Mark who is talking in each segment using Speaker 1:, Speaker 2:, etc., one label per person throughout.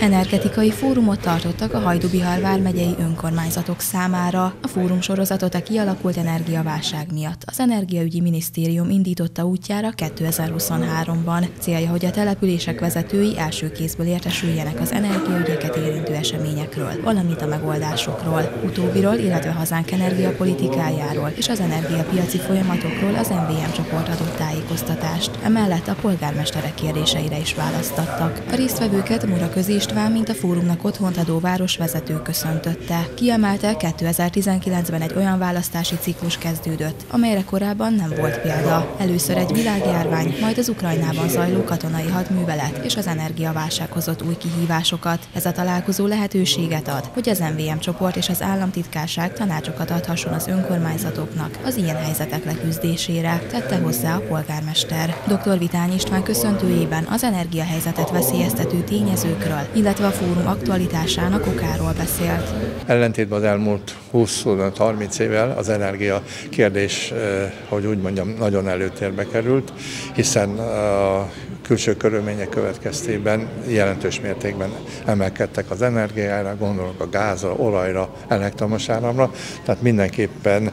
Speaker 1: Energetikai fórumot tartottak a Hajdubihar vármegyei önkormányzatok számára. A fórum sorozatot a kialakult energiaválság miatt az Energiaügyi Minisztérium indította útjára 2023-ban. Célja, hogy a települések vezetői első kézből értesüljenek az energiaügyeket érintő eseményekről, valamint a megoldásokról, utóbbiról, illetve hazánk energiapolitikájáról és az energiapiaci folyamatokról az MVM csoport adott tájékoztatást. Emellett a polgármesterek kérdéseire is választattak. A résztvevőket Muraközi István, mint a fórumnak otthont adó városvezető köszöntötte. Kiemelte, 2019-ben egy olyan választási ciklus kezdődött, amelyre korábban nem volt példa. Először egy világjárvány, majd az Ukrajnában zajló katonai hadművelet és az energiaválság hozott új kihívásokat. Ez a találkozó lehetőséget ad, hogy az MVM csoport és az államtitkárság tanácsokat adhasson az önkormányzatoknak az ilyen helyzetek leküzdésére, tette hozzá a polgármester. Dr. Vitány István köszöntőjében az energiahelyzetet veszélyeztető tényezőkről, illetve a fórum aktualitásának okáról beszélt.
Speaker 2: Ellentétben az elmúlt 20-30 évvel az energia kérdés, eh, hogy úgy mondjam, nagyon előtérbe került, hiszen a külső körülmények következtében jelentős mértékben emelkedtek az energiára, gondolok a gázra, olajra, elektromos áramra, tehát mindenképpen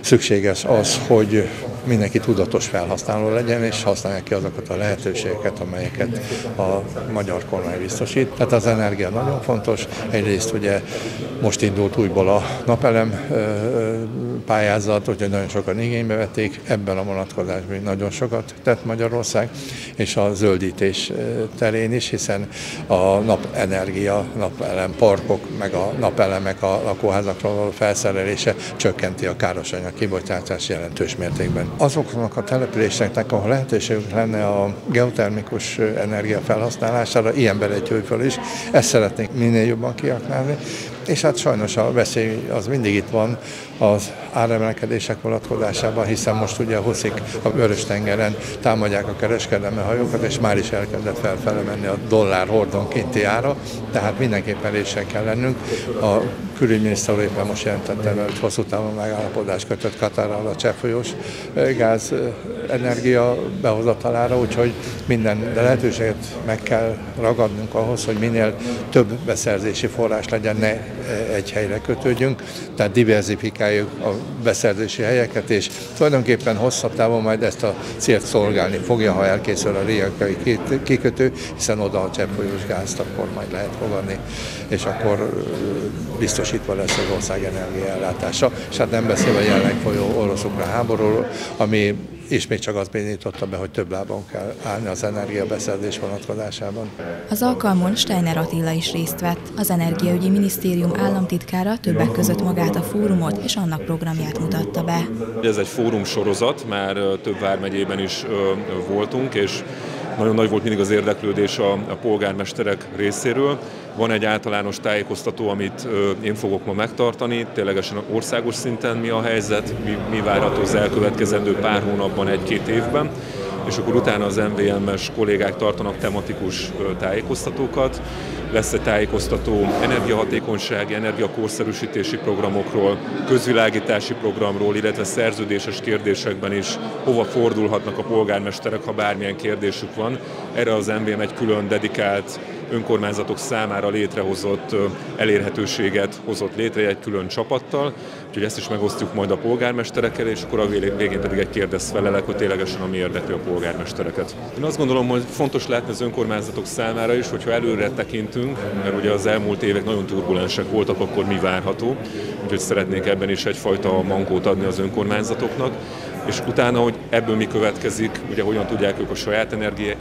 Speaker 2: szükséges az, hogy mindenki tudatos felhasználó legyen, és használják ki azokat a lehetőségeket, amelyeket a magyar kormány biztosít. Tehát az energia nagyon fontos. Egyrészt ugye most indult újból a napelem pályázat, úgyhogy nagyon sokan igénybe vették, ebben a vonatkozásban nagyon sokat tett Magyarország, és a zöldítés terén is, hiszen a napenergia, napelem parkok, meg a napelemek a lakóházakról való felszerelése csökkenti a károsanyag kibocsátás jelentős mértékben. Azoknak a településeknek, ahol lehetőségük lenne a geotermikus energia felhasználására, ilyen belegyőföl is, ezt szeretnék minél jobban kiaknázni, és hát sajnos a veszély az mindig itt van az áremelkedések vonatkozásában, hiszen most ugye a huszik a Vörös-tengeren támadják a kereskedelmi hajókat, és már is elkezdett felfele menni a dollár hordonkénti ára, tehát mindenképpen résen kell lennünk. A külügyminiszter éppen most jelentette el, hogy hosszú távon megállapodás kötött Katárral a cseppfolyós gáz energia behozatalára, úgyhogy minden lehetőséget meg kell ragadnunk ahhoz, hogy minél több beszerzési forrás legyen, ne egy helyre kötődjünk, tehát diversifikáljuk a beszerzési helyeket, és tulajdonképpen hosszabb távon majd ezt a célt szolgálni fogja, ha elkészül a riakai kikötő, hiszen oda a cseppfolyós gázt akkor majd lehet fogadni, és akkor biztosítva lesz az ország energiaellátása. És hát nem beszélve jelenleg folyó orosz-ukrán háborúról, ami és még csak azt bizonyította be, hogy több lábon kell állni az energiabeszerzés vonatkozásában.
Speaker 1: Az alkalmon Steiner Attila is részt vett. Az Energiaügyi Minisztérium államtitkára többek között magát a fórumot és annak programját mutatta be.
Speaker 3: Ez egy fórum sorozat, már több vármegyében is voltunk, és nagyon nagy volt mindig az érdeklődés a, a polgármesterek részéről. Van egy általános tájékoztató, amit én fogok ma megtartani, ténylegesen országos szinten mi a helyzet, mi, mi várható az elkövetkezendő pár hónapban, egy-két évben és akkor utána az MVM-es kollégák tartanak tematikus tájékoztatókat. Lesz egy tájékoztató energiahatékonysági, energiakorszerűsítési programokról, közvilágítási programról, illetve szerződéses kérdésekben is hova fordulhatnak a polgármesterek, ha bármilyen kérdésük van. Erre az MVM egy külön dedikált önkormányzatok számára létrehozott elérhetőséget hozott létre egy külön csapattal, úgyhogy ezt is megosztjuk majd a polgármesterekkel, és akkor a végén pedig egy kérdez felelek, hogy ténylegesen ami érdekli a polgármestereket. Én azt gondolom, hogy fontos lehetne az önkormányzatok számára is, hogyha előre tekintünk, mert ugye az elmúlt évek nagyon turbulensek voltak, akkor mi várható, úgyhogy szeretnénk ebben is egyfajta mankót adni az önkormányzatoknak. És utána, hogy ebből mi következik, ugye hogyan tudják ők a saját energi-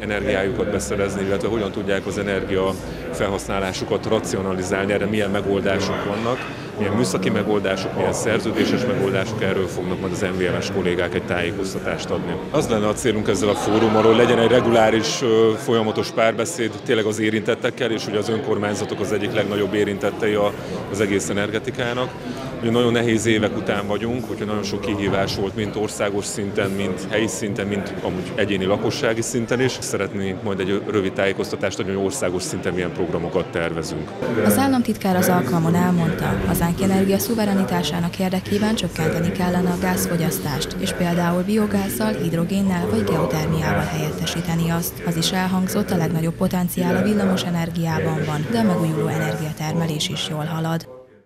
Speaker 3: energiájukat beszerezni, illetve hogyan tudják az energia felhasználásukat racionalizálni, erre milyen megoldások vannak, milyen műszaki megoldások, milyen szerződéses megoldások, erről fognak majd az MVMS kollégák egy tájékoztatást adni. Az lenne a célunk ezzel a fórummal, hogy legyen egy reguláris, folyamatos párbeszéd tényleg az érintettekkel, és ugye az önkormányzatok az egyik legnagyobb érintettei az egész energetikának. Ugye nagyon nehéz évek után vagyunk, hogyha nagyon sok kihívás volt, mint országos szinten, mint helyi szinten, mint amúgy egyéni lakossági szinten is. Szeretnénk majd egy rövid tájékoztatást adni, hogy országos szinten milyen programokat tervezünk.
Speaker 1: Az államtitkár az alkalmon elmondta, hazánk energia szuverenitásának érdekében csökkenteni kellene a gázfogyasztást, és például biogázzal, hidrogénnel vagy geotermiával helyettesíteni azt. Az is elhangzott, a legnagyobb potenciál a villamos energiában van, de a megújuló energiatermelés is jól halad.